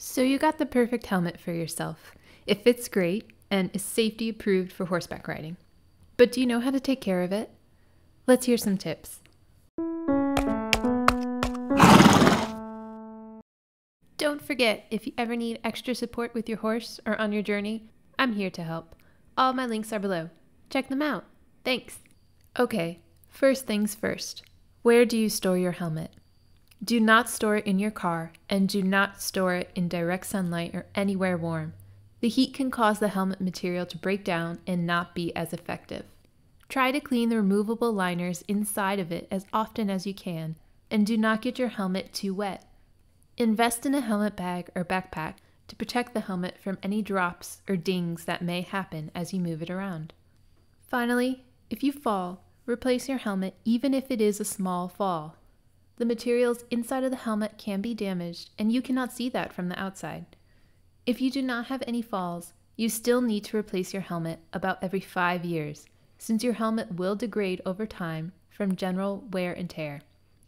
So you got the perfect helmet for yourself. It fits great and is safety approved for horseback riding. But do you know how to take care of it? Let's hear some tips. Don't forget, if you ever need extra support with your horse or on your journey, I'm here to help. All my links are below. Check them out. Thanks. Okay, first things first. Where do you store your helmet? Do not store it in your car and do not store it in direct sunlight or anywhere warm. The heat can cause the helmet material to break down and not be as effective. Try to clean the removable liners inside of it as often as you can and do not get your helmet too wet. Invest in a helmet bag or backpack to protect the helmet from any drops or dings that may happen as you move it around. Finally, if you fall, replace your helmet even if it is a small fall. The materials inside of the helmet can be damaged, and you cannot see that from the outside. If you do not have any falls, you still need to replace your helmet about every five years, since your helmet will degrade over time from general wear and tear,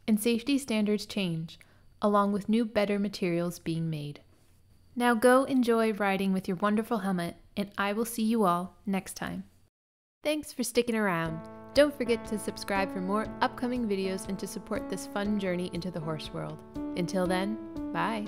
and safety standards change, along with new, better materials being made. Now go enjoy riding with your wonderful helmet, and I will see you all next time. Thanks for sticking around. Don't forget to subscribe for more upcoming videos and to support this fun journey into the horse world. Until then, bye.